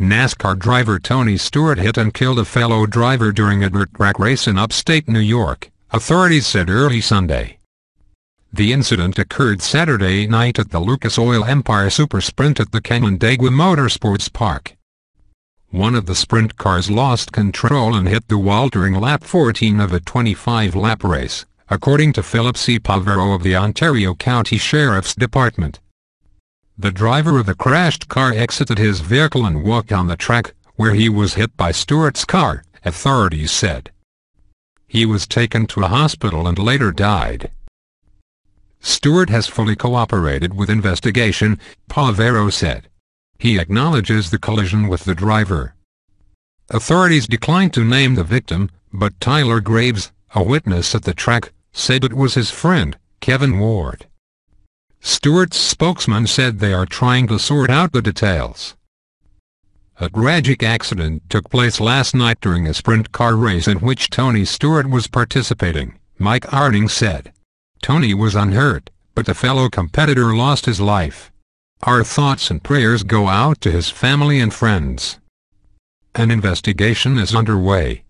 NASCAR driver Tony Stewart hit and killed a fellow driver during a dirt track race in upstate New York, authorities said early Sunday. The incident occurred Saturday night at the Lucas Oil Empire Super Sprint at the Canandaigua Motorsports Park. One of the sprint cars lost control and hit the wall during lap 14 of a 25-lap race, according to Philip C. Povero of the Ontario County Sheriff's Department. The driver of the crashed car exited his vehicle and walked on the track, where he was hit by Stewart's car, authorities said. He was taken to a hospital and later died. Stewart has fully cooperated with investigation, Povero said. He acknowledges the collision with the driver. Authorities declined to name the victim, but Tyler Graves, a witness at the track, said it was his friend, Kevin Ward. Stewart's spokesman said they are trying to sort out the details. A tragic accident took place last night during a sprint car race in which Tony Stewart was participating, Mike Arning said. Tony was unhurt, but the fellow competitor lost his life. Our thoughts and prayers go out to his family and friends. An investigation is underway.